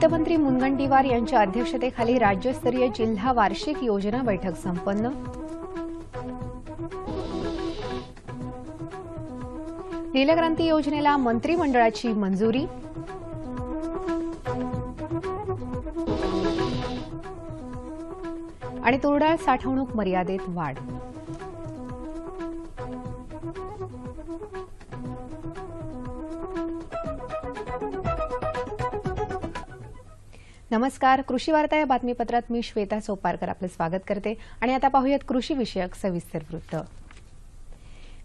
वित्तमंत्री मुनगंटीवार यांच्या अध्यक्षतेखाली राज्यस्तरीय जिल्हा वार्षिक योजना बैठक संपन्न. नीलक्रांती योजनेला मंत्रिमंडळाची मंजुरी. आणि तुरडाळ साठवणूक मर्यादेत वाढ. नमस्कार. कृषी वार्ता या बातमीपत्रात मी श्वेता सोपारकर आपलं स्वागत करते आणि आता पाहूयात कृषी विषयक सविस्तर वृत्त.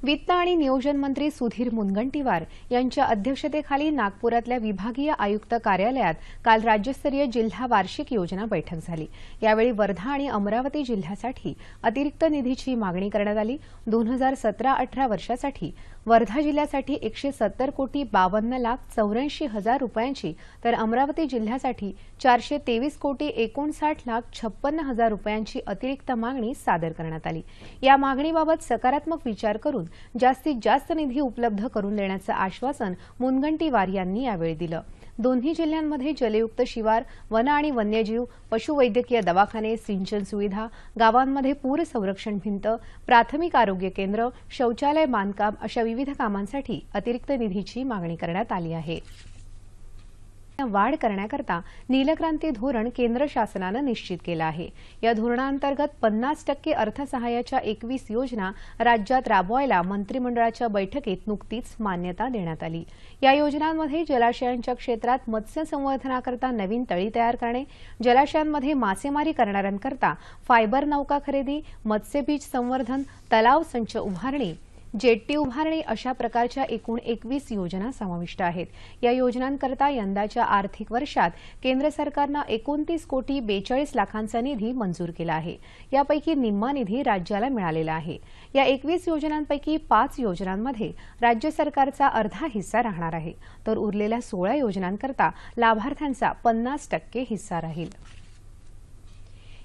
वित्त आणि नियोजन मंत्री सुधीर मुनगंटीवार यांच्या अध्यक्षतेखाली नागपुरातल्या विभागीय आयुक्त कार्यालयात काल राज्यस्तरीय जिल्हा वार्षिक योजना बैठक झाली. यावेळी वर्धा आणि अमरावती जिल्ह्यासाठी अतिरिक्त निधीची मागणी करण्यात आली. दोन हजार सतरा अठरा वर्षासाठी वर्धा जिल्ह्यासाठी एकशे सत्तर कोटी बावन्न लाख चौऱ्याऐंशी हजार रुपयांची तर अमरावती जिल्ह्यासाठी चारशे तेवीस कोटी एकोणसाठ लाख छप्पन्न हजार रुपयांची अतिरिक्त मागणी सादर करण्यात आली. या मागणीबाबत सकारात्मक विचार करून जास्तीत जास्त निधी उपलब्ध करून देण्याचं आश्वासन मुनगंटीवार यांनी यावेळी दिलं. दोन्ही जिल्ह्यांमध्ये जलयुक्त शिवार वन आणि वन्यजीव पशुवैद्यकीय दवाखाने सिंचन सुविधा गावांमध्ये पूर संरक्षण भिंत प्राथमिक आरोग्य केंद्र शौचालय बांधकाम अशा विविध कामांसाठी अतिरिक्त निधीची मागणी करण्यात आली आहे. वाढ करण्याकरता नीलक्रांती धोरण केंद्र शासनानं निश्चित केलं आहे. या धोरणांतर्गत पन्नास टक्के अर्थसहाय्याच्या एकवीस योजना राज्यात राबवायला मंत्रिमंडळाच्या बैठकीत नुकतीच मान्यता देण्यात आली. या योजनांमध्ये जलाशयांच्या क्षेत्रात मत्स्य संवर्धनाकरता नवीन तळी तयार करणे जलाशयांमध्ये मासेमारी करणाऱ्यांकरता फायबर नौका खरेदी मत्स्यबीज संवर्धन तलाव संच उभारणी जेट्टी उभारणी अशा प्रकारच्या एकूण एकवीस योजना समाविष्ट आहेत. या योजनांकरता यंदाच्या आर्थिक वर्षात केंद्र सरकारनं एकोणतीस कोटी बेचाळीस लाखांचा निधी मंजूर केला आहे. यापैकी निम्मा निधी राज्याला मिळालेला आहे. या एकवीस योजनांपैकी पाच योजनांमध्ये राज्य सरकारचा अर्धा हिस्सा राहणार आहे. तर उरलेल्या सोळा योजनांकरता लाभार्थ्यांचा पन्नास टक्के हिस्सा राहील.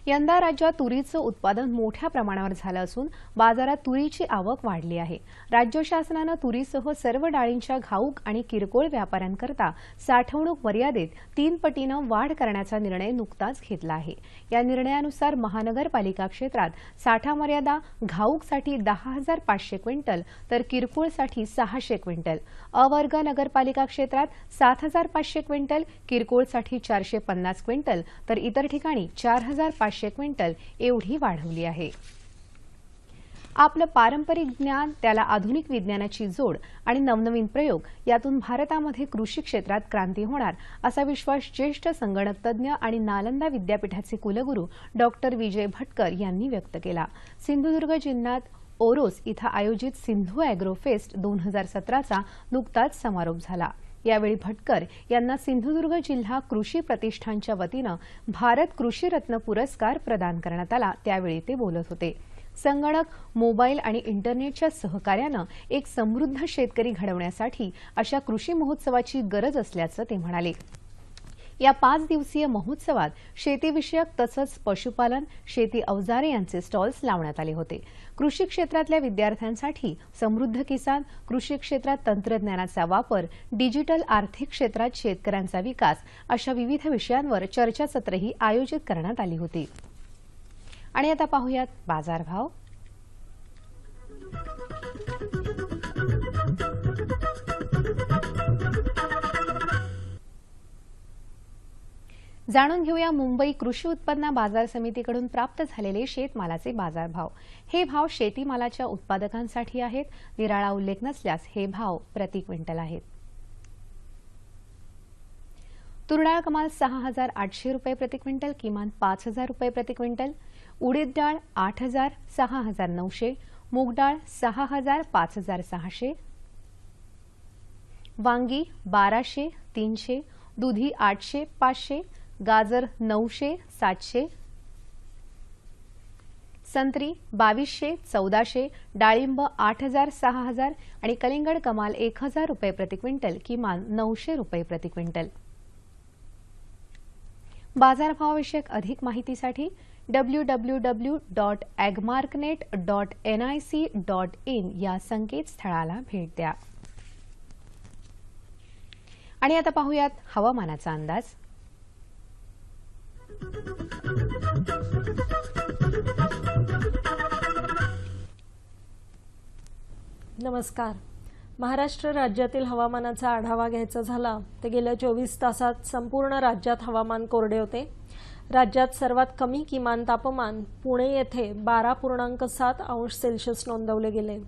यंदा राज्यात तुरीचं उत्पादन मोठ्या प्रमाणावर झालं असून बाजारात तुरीची आवक वाढली आहे. राज्य शासनानं तुरीसह सर्व डाळींच्या घाऊक आणि किरकोळ व्यापाऱ्यांकरता साठवणूक मर्यादेत तीन पटीनं वाढ करण्याचा निर्णय नुकताच घेतला आहे. या निर्णयानुसार महानगरपालिका क्षेत्रात साठा मर्यादा घाऊकसाठी दहा हजार पाचशे क्विंटल तर किरकोळसाठी सहाशे क्विंटल. अवर्ग नगरपालिका क्षेत्रात सात हजार पाचशे क्विंटल किरकोळसाठी चारशे पन्नास क्विंटल तर इतर ठिकाणी चार हजार पाचशे क्विंटल एवढी वाढवली आहे. आपलं पारंपरिक ज्ञान त्याला आधुनिक विज्ञानाची जोड आणि नवनवीन प्रयोग यातून भारतामध्ये कृषी क्षेत्रात क्रांती होणार असा विश्वास ज्येष्ठ संगणक तज्ज्ञ आणि नालंदा विद्यापीठाचे कुलगुरू डॉक्टर विजय भटकर यांनी व्यक्त केला. सिंधुदुर्ग जिल्ह्यात ओरोस इथं आयोजित सिंधू अॅग्रो फेस्ट दोन हजार सतराचा नुकताच समारोप झाला. यावेळी भटकर यांना सिंधुदुर्ग जिल्हा कृषी प्रतिष्ठानच्या वतीनं भारत कृषी रत्न पुरस्कार प्रदान करण्यात आला. त्यावेळी ते बोलत होते. संगणक मोबाईल आणि इंटरनेटच्या सहकार्यानं एक समृद्ध शेतकरी घडवण्यासाठी अशा कृषी महोत्सवाची गरज असल्याचं ते म्हणाले. या पाच दिवसीय महोत्सवात शेतीविषयक तसंच पशुपालन शेती अवजारे यांचे स्टॉल्स लावण्यात आले होते. कृषी क्षेत्रातल्या विद्यार्थ्यांसाठी समृद्ध किसान कृषी क्षेत्रात तंत्रज्ञानाचा वापर डिजिटल आर्थिक क्षेत्रात शेतकऱ्यांचा विकास अशा विविध विषयांवर चर्चासत्रही आयोजित करण्यात आली होती. आणि आता पाहूयात बाजारभाव. जाणून घेऊया मुंबई कृषी उत्पन्न बाजार समितीकडून प्राप्त झालेले शेतमालाचे बाजारभाव. हे भाव शेतीमालाच्या उत्पादकांसाठी आहेत. निराळा उल्लेख नसल्यास हे भाव प्रति क्विंटल आहेत. तुरडाळ कमाल सहा हजार आठशे रुपये प्रति क्विंटल किमान पाच हजार रुपये प्रति क्विंटल. उडीद डाळ आठ हजार सहा हजार नऊशे. मूग डाळ सहा हजार पाच हजार सहाशे. वांगी बाराशे तीनशे. दुधी आठशे पाचशे. गाजर नऊशे सातशे. संत्री बावीसशे चौदाशे. डाळिंब आठ हजार सहा हजार आणि कलिंगड कमाल एक हजार रुपये प्रति क्विंटल. किमान नऊशे रुपये प्रति क्विंटल. बाजारभावाविषयक अधिक माहितीसाठी W W W dot Agmarknet dot N I C dot in या संकेतस्थळाला भेट द्या. आणि आता पाहूयात हवामानाचा अंदाज. नमस्कार. महाराष्ट्र राज्यातील हवामानाचा आढावा घ्यायचा झाला तर गेल्या चोवीस तासात संपूर्ण राज्यात हवामान कोरडे होते. राज्यात सर्वात कमी किमान तापमान पुणे येथे बारा पूर्णांक सात अंश सेल्सिअस नोंदवले गेले.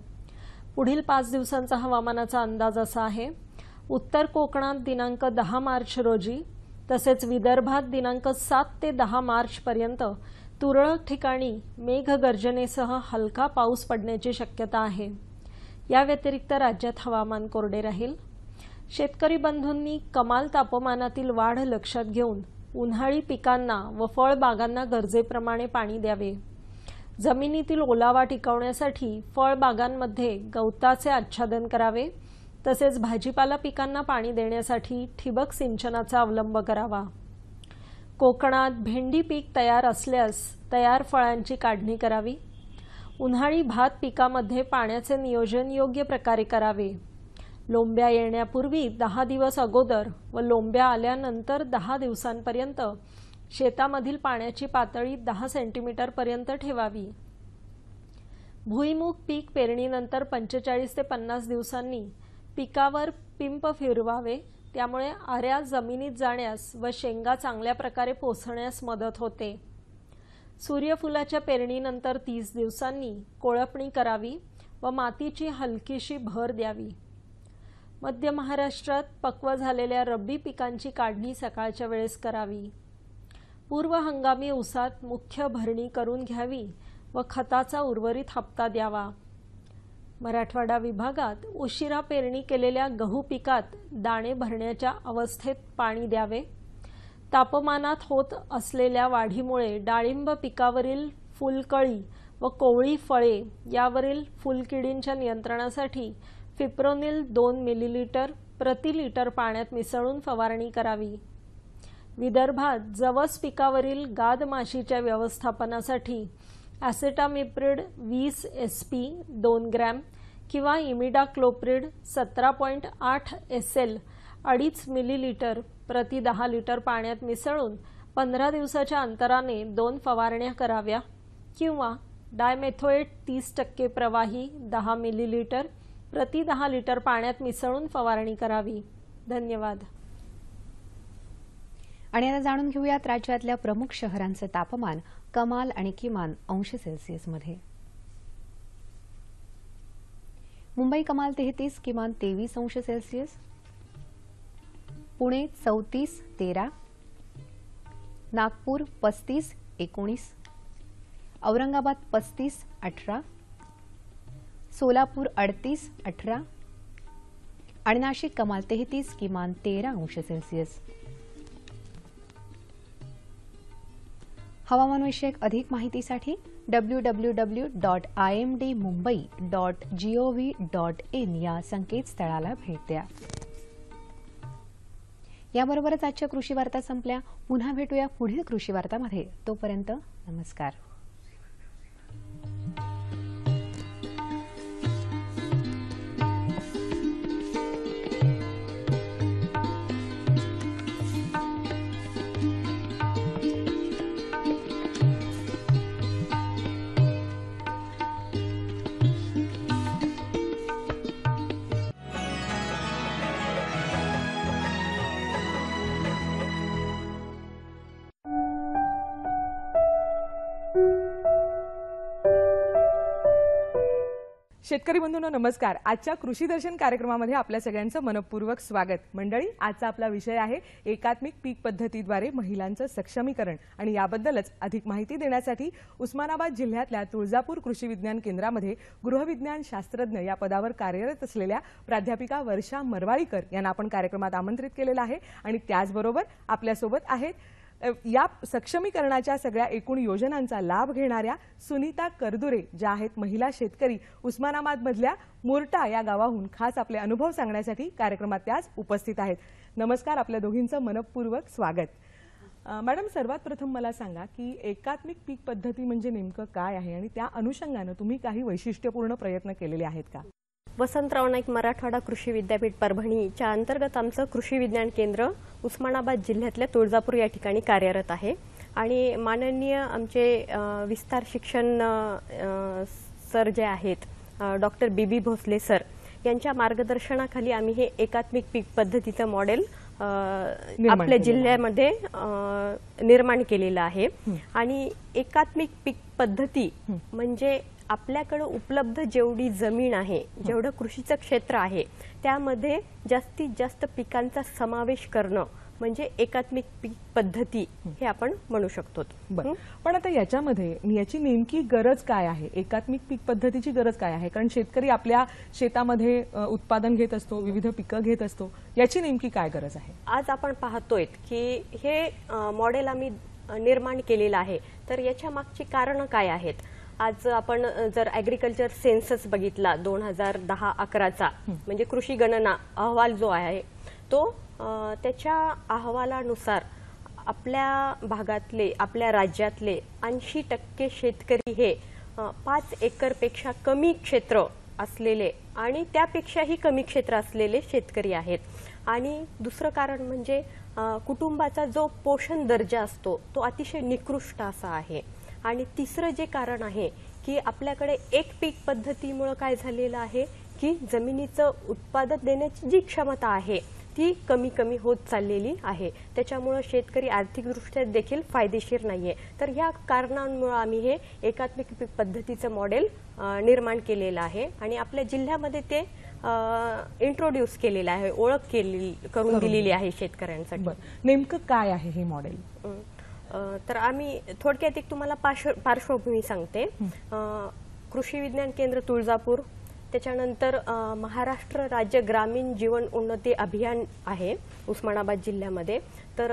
पुढील पाच दिवसांचा हवामानाचा अंदाज असा आहे उत्तर कोकणात दिनांक दहा मार्च रोजी तसेच विदर्भात दिनांक सात ते दहा मार्चपर्यंत तुरळक ठिकाणी मेघगर्जनेसह हलका पाऊस पडण्याची शक्यता आहे. या व्यतिरिक्त राज्यात हवामान कोरडे राहील. शेतकरी बंधूंनी कमाल तापमानातील वाढ लक्षात घेऊन उन्हाळी पिकांना व फळबागांना गरजेप्रमाणे पाणी द्यावे. जमिनीतील ओलावा टिकवण्यासाठी फळबागांमध्ये गवताचे आच्छादन करावे. तसेच भाजीपाला पिकांना पाणी देण्यासाठी ठिबक सिंचनाचा अवलंब करावा. कोकणात भेंडी पीक तयार असल्यास तयार फळांची काढणी करावी. उन्हाळी भात पिकामध्ये पाण्याचे नियोजन योग्य प्रकारे करावे. लोंब्या येण्यापूर्वी दहा दिवस अगोदर व लोंब्या आल्यानंतर दहा दिवसांपर्यंत शेतामधील पाण्याची पातळी दहा सेंटीमीटरपर्यंत ठेवावी. भुईमुग पीक पेरणीनंतर पंचेचाळीस ते पन्नास दिवसांनी पिकावर पिंप फिरवावे त्यामुळे आऱ्या जमिनीत जाण्यास व शेंगा चांगल्या प्रकारे पोसण्यास मदत होते. सूर्यफुलाच्या पेरणीनंतर तीस दिवसांनी कोळपणी करावी व मातीची हलकीशी भर द्यावी. मध्य महाराष्ट्रात पक्व झालेल्या रब्बी पिकांची काढणी सकाळच्या वेळेस करावी. पूर्व हंगामी उसात मुख्य भरणी करून घ्यावी व खताचा उर्वरित हप्ता द्यावा. मराठवाडा विभागात उशिरा पेरणी केलेल्या गहू पिकात दाणे भरण्याच्या अवस्थेत पाणी द्यावे. तापमानात होत असलेल्या वाढीमुळे डाळिंब पिकावरील फुलकळी व कोवळी फळे यावरील फुलकिडींच्या नियंत्रणासाठी फिप्रोनिल दोन मिलीलिटर प्रति लिटर पाण्यात मिसळून फवारणी करावी. विदर्भात जवस पिकावरील गाद माशीच्या व्यवस्थापनासाठी ॲसेटामिप्रिड वीस एस पी दोन ग्रॅम किंवा इमिडाक्लोप्रिड सतरा पॉईंट आठ एस एल अडीच मिलीलिटर प्रति दहा लिटर पाण्यात मिसळून पंधरा दिवसाच्या अंतराने दोन फवारण्या कराव्या किंवा डायमेथोएट तीस टक्के प्रवाही दहा मिलीलिटर प्रति दहा लिटर पाण्यात मिसळून फवारणी करावी. धन्यवाद. आणि आता जाणून घेऊयात राज्यातल्या प्रमुख शहरांचं तापमान. कमाल आणि किमान अंश सेल्सिअसमध्ये मुंबई कमाल तेहतीस किमान तेवीस अंश सेल्सिअस. पुणे चौतीस तेरा. नागपूर पस्तीस एकोणीस. औरंगाबाद पस्तीस अठरा. सोलापूर अडतीस अठरा. आणि नाशिक कमाल तेहतीस किमान तेरा अंश सेल्सिअस. हवामानविषयक अधिक माहितीसाठी W W W dot I M D Mumbai dot G O V dot in या संकेतस्थळाला भेट द्या. याबरोबरच आजच्या कृषी वार्ता संपल्या. पुन्हा भेटूया पुढील कृषी वार्तामध्ये. तोपर्यंत नमस्कार. शेतकरी बंधूंनो नमस्कार. आजच्या कृषी दर्शन कार्यक्रमामध्ये आपल्या सगळ्यांचं मनपूर्वक स्वागत. मंडळी आजचा आपला विषय आहे एकात्मिक पीक पद्धतीद्वारे महिलांचं सक्षमीकरण आणि याबद्दलच अधिक माहिती देण्यासाठी उस्मानाबाद जिल्ह्यातल्या तुळजापूर कृषी विज्ञान केंद्रामध्ये गृहविज्ञान शास्त्रज्ञ या पदावर कार्यरत असलेल्या प्राध्यापिका वर्षा मरवाळीकर यांना आपण कार्यक्रमात आमंत्रित केलेलं आहे आणि त्याचबरोबर आपल्यासोबत आहेत या सक्षमीकरणाच्या सगळ्या एकूण योजनांचा लाभ घेणाऱ्या सुनीता करदुरे ज्या आहेत महिला शेतकरी उस्मानाबादमधल्या मुरटा या गावाहून खास आपले अनुभव सांगण्यासाठी कार्यक्रमात त्याच उपस्थित आहेत. नमस्कार आपल्या दोघींचं मनपूर्वक स्वागत. मॅडम सर्वात प्रथम मला सांगा की एकात्मिक पीक पद्धती म्हणजे नेमकं काय आहे आणि त्या अनुषंगानं तुम्ही काही वैशिष्ट्यपूर्ण प्रयत्न केलेले आहेत का? वसंतराव नाईक मराठवाडा कृषी विद्यापीठ परभणीच्या अंतर्गत आमचं कृषी विज्ञान केंद्र उस्मानाबाद जिल्ह्यातल्या तुळजापूर या ठिकाणी कार्यरत आहे. आणि माननीय आमचे विस्तार शिक्षण सर जे आहेत doctor B B Bhosale sir यांच्या मार्गदर्शनाखाली आम्ही हे एकात्मिक पीक पद्धतीचं मॉडेल आपल्या. जिल्ह्यामध्ये निर्माण केलेलं आहे. आणि एकात्मिक पीक पद्धती म्हणजे आपल्याकडे उपलब्ध जेवढी जमीन आहे जेवढं कृषीचं क्षेत्र आहे त्यामध्ये जास्तीत जास्त पिकांचा समावेश करणं म्हणजे एकात्मिक पीक पद्धती हे आपण म्हणू शकतो. पण आता याच्यामध्ये याची नेमकी गरज काय आहे? एकात्मिक पीक पद्धतीची गरज काय आहे? कारण शेतकरी आपल्या शेतामध्ये उत्पादन घेत असतो विविध पिकं घेत असतो. याची नेमकी काय गरज आहे? आज आपण पाहतोय की हे मॉडेल आम्ही निर्माण केलेलं आहे. तर याच्या मागची कारणं काय आहेत? आज आपण जर ॲग्रिकल्चर सेन्सस बघितला दोन हजार दहा अकराचा म्हणजे कृषी गणना अहवाल जो आहे तो त्याच्या अहवालानुसार आपल्या भागातले आपल्या राज्यातले ऐंशी टक्के शेतकरी हे पाच एकरपेक्षा कमी क्षेत्र असलेले आणि त्यापेक्षाही कमी क्षेत्र असलेले शेतकरी आहेत. आणि दुसरं कारण म्हणजे कुटुंबाचा जो पोषण दर्जा असतो तो अतिशय निकृष्ट असा आहे. आणि तिसरं जे कारण आहे की आपल्याकडे एक पीक पद्धतीमुळं काय झालेलं आहे की जमिनीचं उत्पादन देण्याची जी क्षमता आहे ती कमी कमी होत चाललेली आहे. त्याच्यामुळं शेतकरी आर्थिकदृष्ट्या देखील फायदेशीर नाहीये. तर या कारणांमुळे आम्ही हे एकात्मिक पीक पद्धतीचं मॉडेल निर्माण केलेलं आहे आणि आपल्या जिल्ह्यामध्ये ते इंट्रोड्यूस केलेलं आहे ओळख केली करून दिलेली आहे शेतकऱ्यांसाठी. नेमकं काय आहे हे मॉडेल? तर आम्ही थोडक्यात एक तुम्हाला पार्श्व पार्श्वभूमी सांगते. कृषी विज्ञान केंद्र तुळजापूर. त्याच्यानंतर महाराष्ट्र राज्य ग्रामीण जीवन उन्नती अभियान आहे उस्मानाबाद जिल्ह्यामध्ये. तर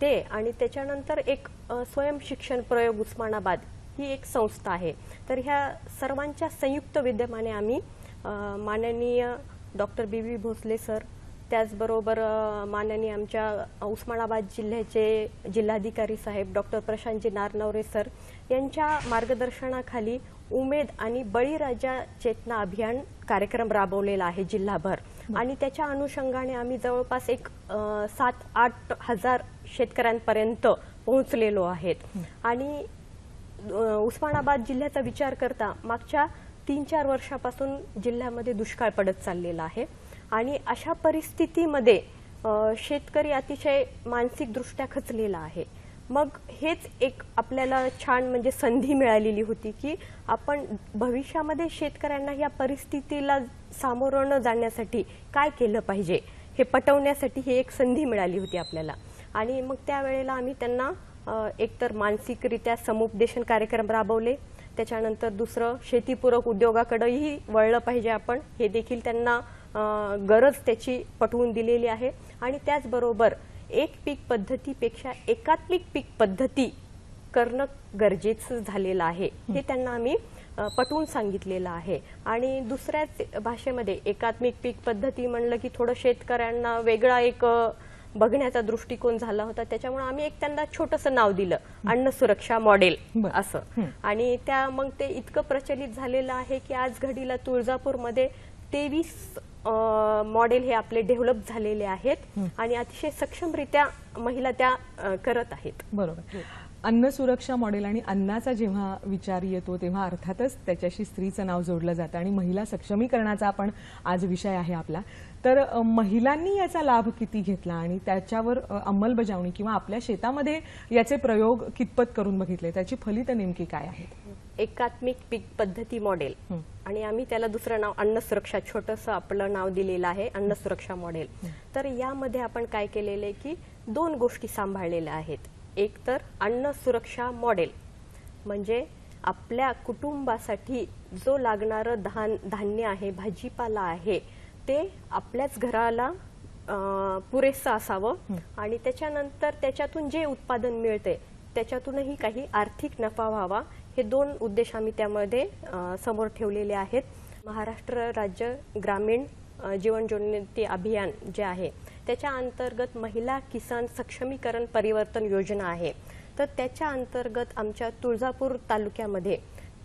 ते आणि त्याच्यानंतर एक स्वयंशिक्षण प्रयोग उस्मानाबाद ही एक संस्था आहे. तर ह्या सर्वांच्या संयुक्त विद्यमाने आम्ही माननीय doctor B B Bhosale sir त्याचबरोबर माननीय आमच्या उस्मानाबाद जिल्ह्याचे जिल्हाधिकारी साहेब डॉक्टर प्रशांतजी नारनवरे सर यांच्या मार्गदर्शनाखाली उमेद आणि बळीराजा चेतना अभियान कार्यक्रम राबवलेला आहे जिल्हाभर. आणि त्याच्या अनुषंगाने आम्ही जवळपास एक सात आठ हजार शेतकऱ्यांपर्यंत पोहोचलेलो आहेत. आणि उस्मानाबाद जिल्ह्याचा विचार करता मागच्या तीन चार वर्षापासून जिल्ह्यामध्ये दुष्काळ पडत चाललेला आहे. आणि अशा परिस्थितीमध्ये शेतकरी अतिशय मानसिकदृष्ट्या खचलेला आहे. मग हेच एक आपल्याला छान म्हणजे संधी मिळालेली होती की आपण भविष्यामध्ये शेतकऱ्यांना या परिस्थितीला सामोरं न जाण्यासाठी काय केलं पाहिजे हे पटवण्यासाठी ही एक संधी मिळाली होती आपल्याला. आणि मग त्यावेळेला आम्ही त्यांना एकतर मानसिकरित्या समुपदेशन कार्यक्रम राबवले. त्याच्यानंतर दुसरं शेतीपूरक उद्योगाकडेही वळलं पाहिजे आपण. हे देखील त्यांना गरज त्याची पटवून दिलेली आहे. आणि त्याचबरोबर एक पीक पद्धतीपेक्षा एकात्मिक पीक पद्धती करणं गरजेचं झालेलं आहे. हे. त्यांना आम्ही पटवून सांगितलेलं आहे. आणि दुसऱ्याच भाषेमध्ये एकात्मिक पीक पद्धती म्हणलं की थोडं शेतकऱ्यांना वेगळा एक बघण्याचा दृष्टिकोन झाला होता. त्याच्यामुळे आम्ही एक त्यांना छोटंसं नाव दिलं अन्न सुरक्षा मॉडेल. असं. आणि त्या मग ते इतकं प्रचलित झालेलं आहे की आज घडीला तुळजापूरमध्ये तेवीस मॉडेल हे आपले डेव्हलप झालेले आहेत आणि अतिशय सक्षमरित्या महिला त्या करत आहेत. बरोबर. अन्न सुरक्षा मॉडेल आणि अन्नाचा जेव्हा विचार येतो तेव्हा अर्थातच त्याच्याशी स्त्रीचं नाव जोडलं जातं आणि महिला सक्षमीकरणाचा आपण आज विषय आहे आपला. तर महिलांनी याचा लाभ किती घेतला आणि त्याच्यावर अंमलबजावणी किंवा आपल्या शेतामध्ये याचे प्रयोग कितपत करून बघितले? त्याची फलित नेमकी काय आहेत? एकात्मिक पीक पद्धती मॉडेल. आणि आम्ही त्याला दुसरं नाव अन्न सुरक्षा छोटंसं आपलं नाव दिलेलं आहे अन्न सुरक्षा मॉडेल. तर यामध्ये आपण काय केलेलं आहे की दोन गोष्टी सांभाळलेल्या आहेत. एक तर अन्न सुरक्षा मॉडेल. म्हणजे आपल्या कुटुंबासाठी जो लागणारं धान धान्य आहे भाजीपाला आहे ते आपल्याच घराला पुरेसं असावं आणि त्याच्यानंतर त्याच्यातून जे उत्पादन मिळते त्याच्यातूनही काही आर्थिक नफा व्हावा हे दोन उद्देश आम्ही त्यामध्ये समोर ठेवलेले आहेत. महाराष्ट्र राज्य ग्रामीण अं, जीवन ज्योती अभियान जे आहे त्याच्या अंतर्गत महिला किसान सक्षमीकरण परिवर्तन योजना आहे. तर त्याच्या अंतर्गत आमच्या तुळजापूर तालुक्यामध्ये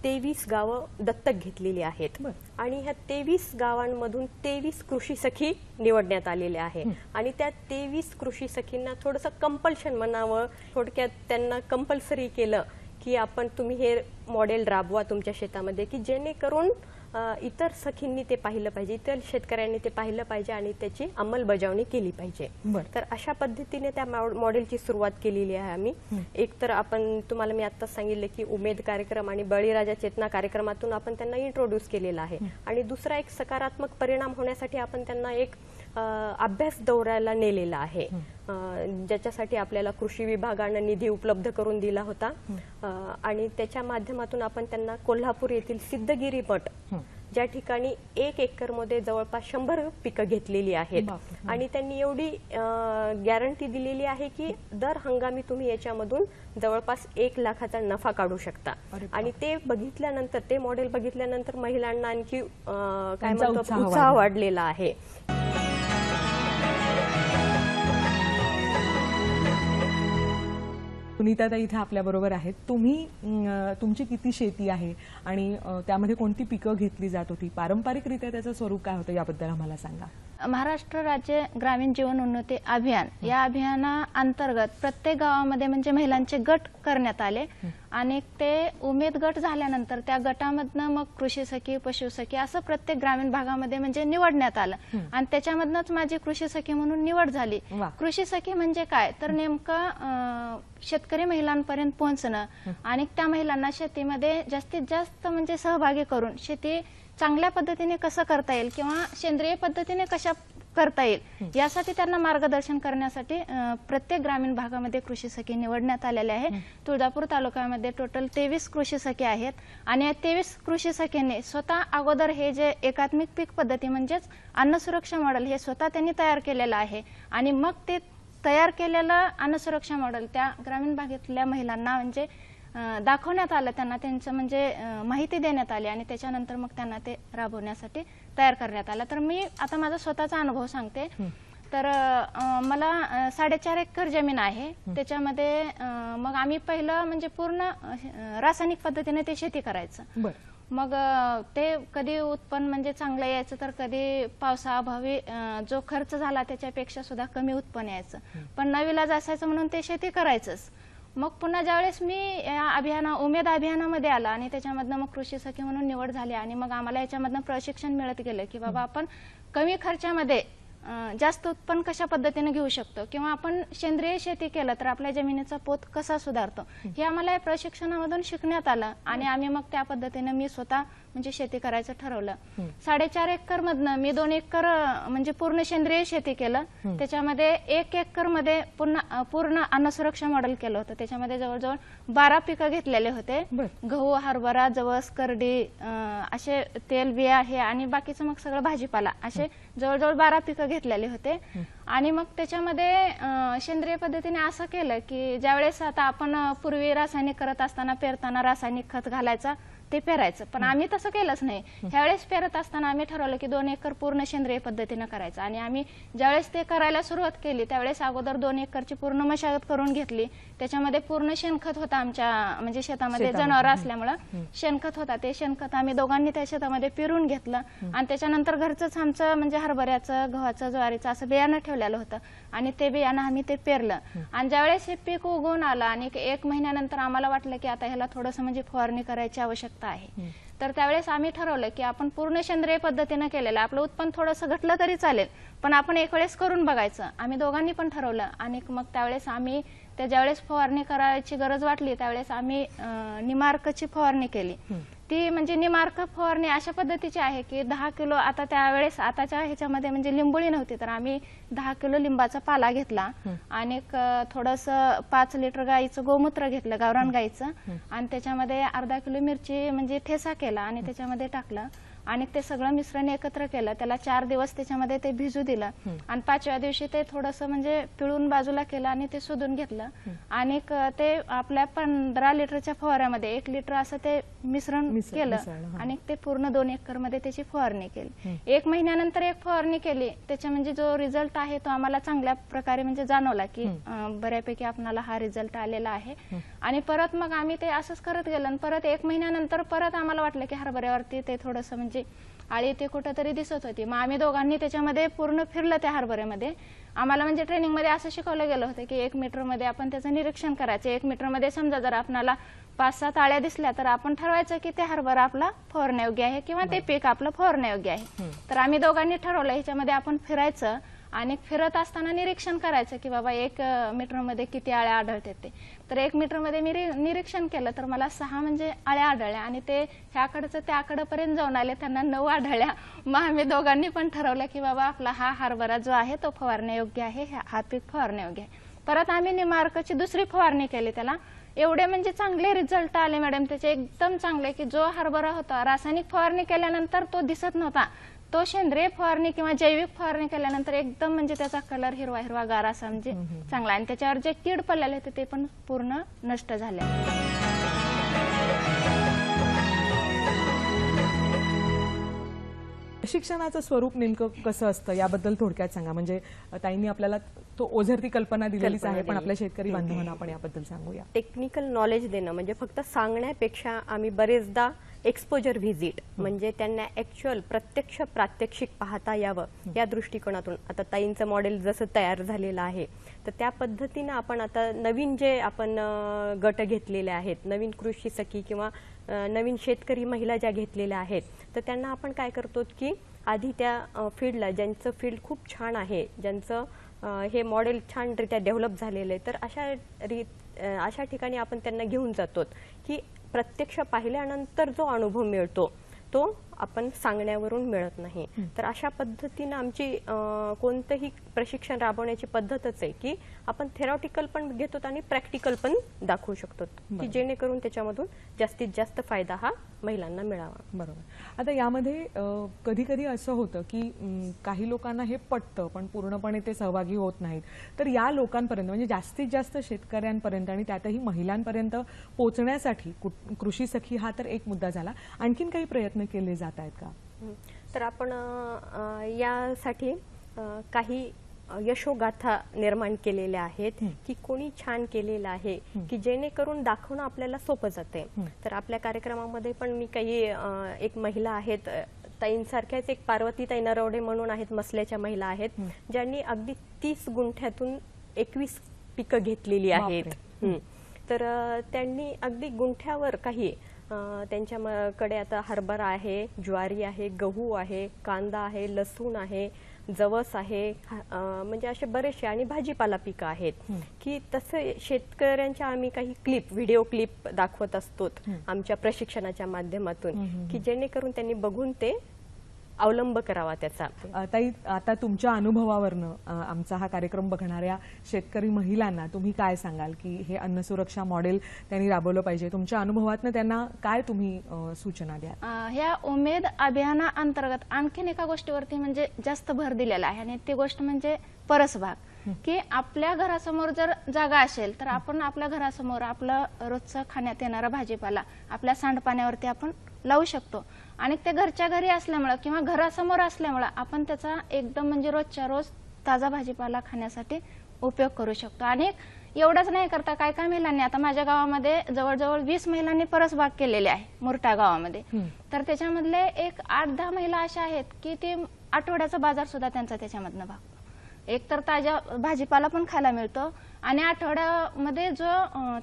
तेवीस गावं दत्तक घेतलेली आहेत. आणि ह्या तेवीस गावांमधून तेवीस कृषी सखी निवडण्यात आलेल्या आहे. आणि त्या तेवीस कृषी सखींना थोडंसं कंपल्शन म्हणावं थोडक्यात त्यांना कंपल्सरी केलं की आपण तुम्ही हे मॉडेल राबवा तुमच्या शेतामध्ये की जेणेकरून इतर सखींनी ते पाहिलं पाहिजे इतर शेतकऱ्यांनी ते पाहिलं पाहिजे आणि त्याची अंमलबजावणी केली पाहिजे. तर अशा पद्धतीने त्या मॉडेलची सुरुवात केलेली आहे आम्ही. एक तर आपण तुम्हाला मी आत्ताच सांगितलं की उमेद कार्यक्रम आणि बळीराजा चेतना कार्यक्रमातून आपण त्यांना इंट्रोड्यूस केलेला आहे. आणि दुसरा एक सकारात्मक परिणाम होण्यासाठी आपण त्यांना एक अभ्यास दौऱ्याला नेलेला आहे. ज्याच्यासाठी आपल्याला कृषी विभागानं निधी उपलब्ध करून दिला होता. आणि त्याच्या माध्यमातून आपण त्यांना कोल्हापूर येथील सिद्धगिरी मठ ज्या ठिकाणी एक एकरमध्ये जवळपास शंभर पिकं घेतलेली आहेत. आणि त्यांनी एवढी गॅरंटी दिलेली आहे की दर हंगामी तुम्ही याच्यामधून जवळपास एक लाखाचा नफा काढू शकता. आणि ते बघितल्यानंतर ते मॉडेल बघितल्यानंतर महिलांना आणखी काय म्हणतो उत्साह. वाढलेला आहे. सुनीताताई इथे आपल्या बरोबर आहेत. तुम्ही तुमची किती शेती आहे आणि त्यामध्ये कोणती पिकं घेतली जात होती? पारंपरिकरित्या त्याचं स्वरूप काय होतं याबद्दल आम्हाला सांगा. महाराष्ट्र राज्य ग्रामीण जीवन उन्नती अभियान या अभियाना अंतर्गत प्रत्येक गावामध्ये म्हणजे महिलांचे गट करण्यात आले. आणि ते उमेद गट झाल्यानंतर त्या गटामधनं मग कृषी सखी पशु सखी असं प्रत्येक ग्रामीण भागामध्ये म्हणजे निवडण्यात आलं. आणि त्याच्यामधनच माझी कृषी सखी म्हणून निवड झाली. कृषी सखी म्हणजे काय? तर नेमकं शेतकरी महिलांपर्यंत पोहोचणं आणि त्या महिलांना शेतीमध्ये जास्तीत जास्त म्हणजे सहभागी करून शेती चांगल्या पद्धतीने कसं करता येईल किंवा सेंद्रिय पद्धतीने कशा करता येईल. यासाठी त्यांना मार्गदर्शन करण्यासाठी प्रत्येक ग्रामीण भागामध्ये कृषी सखी निवडण्यात आलेले आहे तुळजापूर तालुक्यामध्ये टोटल तेवीस कृषी सखी आहेत आणि या तेवीस कृषी सखींनी स्वतः अगोदर हे जे एकात्मिक पीक पद्धती म्हणजेच अन्न सुरक्षा मॉडेल हे स्वतः त्यांनी तयार केलेलं आहे आणि मग ते तयार केलेलं अन्न सुरक्षा मॉडेल त्या ग्रामीण भागातल्या महिलांना म्हणजे दाखवण्यात आलं. त्यांना त्यांचं म्हणजे माहिती देण्यात आली आणि त्याच्यानंतर मग त्यांना ते राबवण्यासाठी तयार करण्यात आलं. तर मी आता माझा स्वतःचा अनुभव सांगते. तर मला साडेचार एकर जमीन आहे. त्याच्यामध्ये मग आम्ही पहिलं म्हणजे पूर्ण रासायनिक पद्धतीने ते शेती करायचं. मग ते कधी उत्पन्न म्हणजे चांगलं यायचं तर कधी पावसाअभावी जो खर्च झाला त्याच्यापेक्षा सुद्धा कमी उत्पन्न यायचं. पण नवीलाज असायचं म्हणून ते शेती करायचंच. मग पुन्हा ज्यावेळेस मी या अभियाना उमेद अभियानामध्ये आला आणि त्याच्यामधनं मग कृषी सखी म्हणून निवड झाली आणि मग आम्हाला याच्यामधनं प्रशिक्षण मिळत गेलं की बाबा आपण कमी खर्चामध्ये जास्त उत्पन्न कशा पद्धतीने घेऊ शकतो? किंवा आपण सेंद्रिय शेती केलं तर आपल्या जमिनीचा पोत कसा सुधारतो? हे. आम्हाला या प्रशिक्षणामधून शिकण्यात आलं आणि आम्ही मग त्या पद्धतीने मी स्वतः म्हणजे शेती करायचं ठरवलं. साडेचार एकर मधनं मी दोन एकर म्हणजे पूर्ण सेंद्रिय शेती केलं. त्याच्यामध्ये एक एकरमध्ये पूर्ण अं, पूर्ण अन्न सुरक्षा मॉडेल केलं होतं. त्याच्यामध्ये जवळजवळ बारा पिकं घेतलेले होते. गहू हरभरा जवस करडी असे तेल बिया हे आणि बाकीचं मग सगळं भाजीपाला असे जवळजवळ बारा पिकं घेतलेले होते. आणि मग त्याच्यामध्ये सेंद्रिय पद्धतीने असं केलं की ज्यावेळेस आता आपण पूर्वी रासायनिक करत असताना पेरताना रासायनिक खत घालायचा ते पेरायचं. पण आम्ही तसं केलंच नाही. ह्यावेळेस पेरत असताना आम्ही ठरवलं की दोन एकर पूर्ण सेंद्रिय पद्धतीनं करायचं. आणि आम्ही ज्यावेळेस ते करायला सुरुवात केली त्यावेळेस अगोदर दोन एकरची पूर्ण मशागत करून घेतली. त्याच्यामध्ये पूर्ण शेणखत होता आमच्या म्हणजे शेतामध्ये. जनावर असल्यामुळं. शेणखत होता ते शेणखत आम्ही दोघांनी त्या शेतामध्ये पेरून घेतलं. आणि त्याच्यानंतर घरचंच आमचं म्हणजे हरभऱ्याचं गव्हाचं ज्वारीचं असं बियाणं ठेवलेलं होतं. आणि ते बियाणं आम्ही ते पेरलं. आणि ज्यावेळेस हे पीक उगवून आलं आणि एक महिन्यानंतर आम्हाला वाटलं की आता ह्याला थोडंसं म्हणजे फवारणी करायची आवश्यकता आहे. तर त्यावेळेस आम्ही ठरवलं की आपण पूर्ण सेंद्रिय पद्धतीनं केलेलं आपलं उत्पन्न थोडंसं घटलं तरी चालेल. पण आपण एक वेळेस करून बघायचं. आम्ही दोघांनी पण ठरवलं. आणि मग त्यावेळेस आम्ही त्या ज्यावेळेस फवारणी करायची गरज वाटली त्यावेळेस आम्ही निमार्कची फवारणी केली. ती म्हणजे निमार्क फवारणी अशा पद्धतीची आहे की दहा किलो आता त्यावेळेस आताच्या ह्याच्यामध्ये म्हणजे लिंबोळी नव्हती तर आम्ही दहा किलो लिंबाचा पाला घेतला. आणि थोडस पाच लिटर गाईचं गोमूत्र घेतलं गावरान गाईचं. आणि त्याच्यामध्ये अर्धा किलो मिरची म्हणजे ठेसा केला आणि त्याच्यामध्ये टाकलं. आणि ते सगळं मिश्रण एकत्र केलं त्याला चार दिवस त्याच्यामध्ये ते भिजू दिलं. आणि पाचव्या दिवशी ते थोडंसं म्हणजे पिळून बाजूला केलं आणि ते शोधून घेतलं. आणि ते आपल्या पंधरा लिटरच्या फवाऱ्यामध्ये एक लिटर असं ते मिश्रण केलं. आणि ते पूर्ण दोन एकरमध्ये त्याची फवारणी केली. एक महिन्यानंतर एक फवारणी केली. त्याच्या म्हणजे जो रिझल्ट आहे तो आम्हाला चांगल्या प्रकारे म्हणजे जाणवला की बऱ्यापैकी आपणाला हा रिझल्ट आलेला आहे. आणि परत मग आम्ही ते असंच करत गेलो आणि परत एक महिन्यानंतर परत आम्हाला वाटलं की हरभऱ्यावरती ते थोडंसं म्हणजे आळी ते कुठंतरी दिसत होती. मग आम्ही दोघांनी त्याच्यामध्ये पूर्ण फिरलं त्या हरभऱ्यामध्ये. आम्हाला म्हणजे ट्रेनिंगमध्ये असं शिकवलं गेलं होतं की एक मीटरमध्ये आपण त्याचं निरीक्षण करायचं. एक मीटरमध्ये समजा जर आपणाला पाच सात आळ्या दिसल्या तर आपण ठरवायचं की ते हरभरा आपला फवारण्यायोग्य आहे किंवा ते पीक आपलं फवारण्यायोग्य आहे. तर आम्ही दोघांनी ठरवलं ह्याच्यामध्ये आपण फिरायचं. आणि फिरत असताना निरीक्षण करायचं की बाबा एक मीटरमध्ये किती आळ्या आढळते ते. तर एक मीटरमध्ये मी निरीक्षण केलं तर मला सहा म्हणजे आळ्या आढळल्या आणि ते ह्याकडचं त्याकडपर्यंत जाऊन आले त्यांना नऊ आढळल्या. मग आम्ही दोघांनी पण ठरवलं की बाबा आपला हा हरभरा जो आहे तो फवारण्यायोग्य आहे हा पीक फवारण्यायोग्य आहे. परत आम्ही निमार्कची दुसरी फवारणी केली त्याला. एवढे म्हणजे चांगले रिझल्ट आले मॅडम त्याचे एकदम चांगले की जो हरभरा होता रासायनिक फवारणी केल्यानंतर तो दिसत नव्हता. तो सेंद्रिय फवारणी किंवा जैविक फवारणी केल्यानंतर एकदम म्हणजे त्याचा कलर हिरवा हिरवा गार असा म्हणजे चांगला आणि त्याच्यावर जे कीड पडलेले होते ते पण पूर्ण नष्ट झाले शिक्षणाचं स्वरूप नेमकं कसं असतं याबद्दल थोडक्यात सांगा. म्हणजे ताईंनी आपल्याला तो ओझरती कल्पना दिलेलीच आहे पण. आपल्या शेतकरी बांधवांना आपण याबद्दल सांगूया. टेक्निकल नॉलेज देणं म्हणजे फक्त सांगण्यापेक्षा आम्ही बरेचदा एक्सपोजर व्हिजिट म्हणजे त्यांना ऍक्च्युअल प्रत्यक्ष प्रात्यक्षिक पाहता यावं या दृष्टिकोनातून. आता ताईंचं मॉडेल जसं तयार झालेलं आहे तर त्या पद्धतीनं आपण आता नवीन जे आपण गट घेतलेले आहेत नवीन कृषी सखी किंवा नवीन शेतकरी महिला ज्या घेतलेल्या आहेत तर त्यांना आपण काय करतो की आधी त्या फील्डला ज्यांचं फील्ड खूप छान आहे ज्यांचं हे मॉडेल छानरित्या डेव्हलप झालेलं आहे तर अशा रीत अशा ठिकाणी आपण त्यांना घेऊन जातो की प्रत्यक्ष पाहिल्यानंतर जो अनुभव मिळतो तो आपण सांगण्यावरून मिळत नाही. तर अशा पद्धतीनं आमची कोणतंही प्रशिक्षण राबवण्याची पद्धतच आहे की आपण थेरॉटिकल पण घेतो आणि प्रॅक्टिकल पण दाखवू शकतो. की जेणेकरून त्याच्यामधून जास्तीत जास्त फायदा हा महिलांना मिळावा. बरोबर. आता यामध्ये कधी कधी असं होतं की काही लोकांना हे पटतं पण पूर्णपणे ते सहभागी होत नाहीत. तर या लोकांपर्यंत म्हणजे जास्तीत जास्त शेतकऱ्यांपर्यंत आणि त्यातही महिलांपर्यंत पोहोचण्यासाठी कृषी सखी हा तर एक मुद्दा झाला. आणखीन काही प्रयत्न केले जात आहेत का. तर आपण यासाठी काही यशोगाथा निर्माण केलेल्या आहेत की कोणी छान केलेलं आहे की जेणेकरून दाखवणं आपल्याला सोपं जाते तर आपल्या कार्यक्रमामध्ये पण मी काही एक महिला आहेत ताईंसारख्याच एक पार्वती ताई नरवडे म्हणून आहेत मसल्याच्या महिला आहेत ज्यांनी अगदी तीस गुंठ्यातून एकवीस पिकं घेतलेली आहेत. तर त्यांनी अगदी गुंठ्यावर काही अ, त्यांच्या म- कडे आता हरभरा आहे ज्वारी आहे गहू आहे कांदा आहे लसूण आहे जवस आहे. म्हणजे असे बरेचसे आणि भाजीपाला पिकं आहेत. की तसं शेतकऱ्यांच्या आम्ही काही क्लिप व्हिडिओ क्लिप दाखवत असतो आमच्या प्रशिक्षणाच्या माध्यमातून. की जेणेकरून त्यांनी बघून ते अवलंब करावा त्याचा. ताई आता तुमच्या अनुभवावरनं आमचा हा कार्यक्रम बघणाऱ्या शेतकरी महिलांना तुम्ही काय सांगाल की हे अन्न सुरक्षा मॉडेल त्यांनी राबवलं पाहिजे? तुमच्या अनुभवातनं त्यांना काय तुम्ही सूचना द्याल? अं, ह्या उमेद अभियानाअंतर्गत आणखीन एका गोष्टीवरती म्हणजे जास्त भर दिलेला आहे आणि ती गोष्ट म्हणजे परसबाग. की आपल्या घरासमोर जर जागा असेल तर आपण आपल्या घरासमोर आपलं रोजचं खाण्यात येणारा भाजीपाला आपल्या सांडपाण्यावरती आपण लावू शकतो. आणि ते घरच्या घरी असल्यामुळं किंवा घरासमोर असल्यामुळं आपण त्याचा एकदम म्हणजे रोजच्या रोज ताजा भाजीपाला खाण्यासाठी उपयोग करू शकतो. आणि एवढंच नाही करता काय काय महिलांनी आता माझ्या गावामध्ये जवळजवळ वीस महिलांनी परसबाग केलेली आहे मुरटा गावामध्ये. तर त्याच्यामधले एक आठ दहा महिला अशा आहेत की ते आठवड्याचा बाजार सुद्धा त्यांचा त्याच्यामधनं भागतो. एक तर ताज्या भाजीपाला पण खायला मिळतो आणि आठवड्यामध्ये जो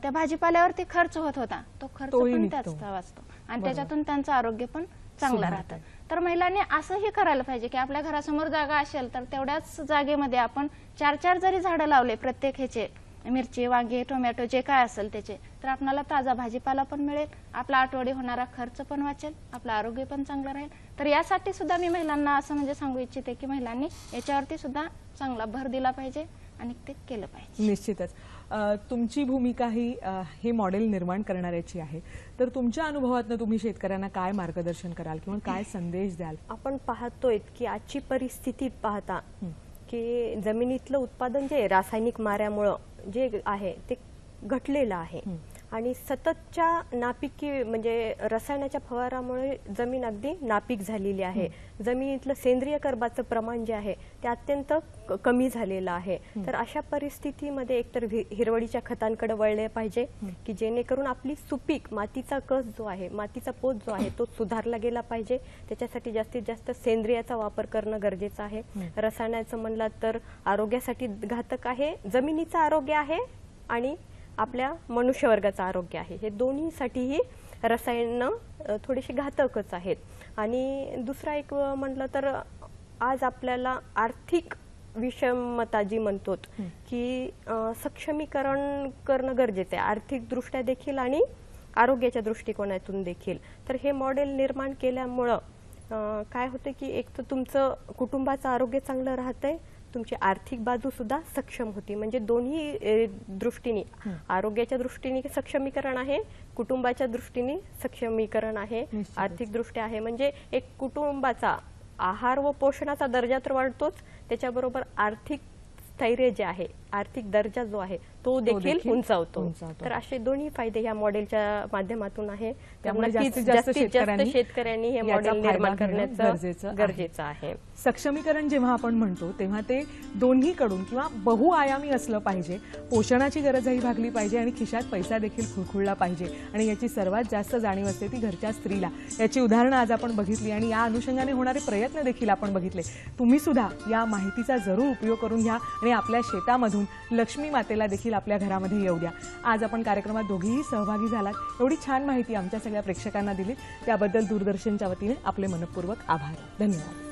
त्या भाजीपाल्यावरती खर्च होत होता तो खर्च पण. त्याचा वाचतो. आणि त्याच्यातून त्यांचं आरोग्य पण चांगलं राहतं. तर महिलांनी असंही करायला पाहिजे की आपल्या घरासमोर जागा असेल तर तेवढ्याच जागेमध्ये आपण चार चार जरी झाडं लावले प्रत्येक ह्याचे मिरची वांगे टोमॅटो जे काय असेल त्याचे तर आपल्याला ताजा भाजीपाला पण मिळेल आपला आठवडी होणारा खर्च पण वाचेल आपलं आरोग्य पण चांगलं राहील. तर यासाठी सुद्धा मी महिलांना असं म्हणजे सांगू इच्छिते की महिलांनी याच्यावरती सुद्धा चांगला भर दिला पाहिजे आणि ते केलं पाहिजे. निश्चितच. तुमची भूमिका ही हे मॉडेल निर्माण करणाऱ्याची आहे. तर तुमच्या अनुभवातनं तुम्ही शेतकऱ्यांना काय मार्गदर्शन कराल किंवा काय संदेश द्याल? आपण पाहतोय की आजची परिस्थिती पाहता की जमिनीतलं उत्पादन जे रासायनिक माऱ्यामुळं जे आहे ते घटलेलं आहे. आणि सततच्या नापिकी म्हणजे रसायनाच्या फवारामुळे जमीन अगदी नापीक झालेली आहे. जमिनीतलं सेंद्रिय कर्बाचं प्रमाण जे आहे ते अत्यंत कमी झालेलं आहे. तर अशा परिस्थितीमध्ये एकतर हिरवळीच्या खतांकडे वळले पाहिजे की जेणेकरून आपली सुपीक मातीचा कस जो आहे मातीचा पोत जो आहे तो सुधारला गेला पाहिजे. त्याच्यासाठी जास्तीत जास्त सेंद्रियाचा वापर करणं गरजेचं आहे. रसायनाचं म्हणलं तर आरोग्यासाठी घातक आहे. जमिनीचं आरोग्य आहे आणि आपल्या मनुष्यवर्गाचं आरोग्य आहे. हे दोन्हीसाठीही रसायनं थोडीशी घातकच आहेत. आणि दुसरा एक म्हटलं तर आज आपल्याला आर्थिक विषमता जी म्हणतो की सक्षमीकरण करणं गरजेचं आहे. आर्थिक दृष्ट्या देखील आणि आरोग्याच्या दृष्टिकोनातून देखील. तर हे मॉडेल निर्माण केल्यामुळं काय होतं की एक तर तुमचं कुटुंबाचं आरोग्य चांगलं राहतंय तुमची आर्थिक बाजू सुद्धा सक्षम होती. म्हणजे दोन्ही दृष्टीने आरोग्याच्या दृष्टीने सक्षमीकरण आहे कुटुंबाच्या दृष्टीने सक्षमीकरण आहे. आर्थिक दृष्ट्या आहे. म्हणजे एक कुटुंबाचा आहार व पोषणाचा दर्जा तर वाढतोच त्याच्याबरोबर आर्थिक स्थैर्य जे आहे आर्थिक दर्जा जो आहे तो देखील उंचावतो. तर असे दोन्ही फायदे ह्या मॉडेलच्या माध्यमातून आहे. त्यामुळे जास्तीत जास्त शेतकऱ्यांनी हे मॉडेल निर्माण करण्याचं. गरजेचं आहे. सक्षमीकरण जेव्हा आपण म्हणतो तेव्हा ते दोन्हीकडून किंवा बहुआयामी असलं पाहिजे. पोषणाची गरजही भागली पाहिजे आणि खिशात पैसा देखील खुळखुळला पाहिजे. आणि याची सर्वात जास्त जाणीव असते ती घरच्या स्त्रीला. याची उदाहरणं आज आपण बघितली आणि या अनुषंगाने होणारे प्रयत्न देखील आपण बघितले. तुम्ही सुद्धा या माहितीचा जरूर उपयोग करून घ्या आणि आपल्या शेतामधून लक्ष्मी मातेला देखील आपल्या घरामध्ये येऊ द्या. आज आपण कार्यक्रमात दोघेही सहभागी झालात. एवढी छान माहिती आमच्या सगळ्या प्रेक्षकांना दिली त्याबद्दल दूरदर्शनच्या वतीने आपले मनपूर्वक आभार. धन्यवाद.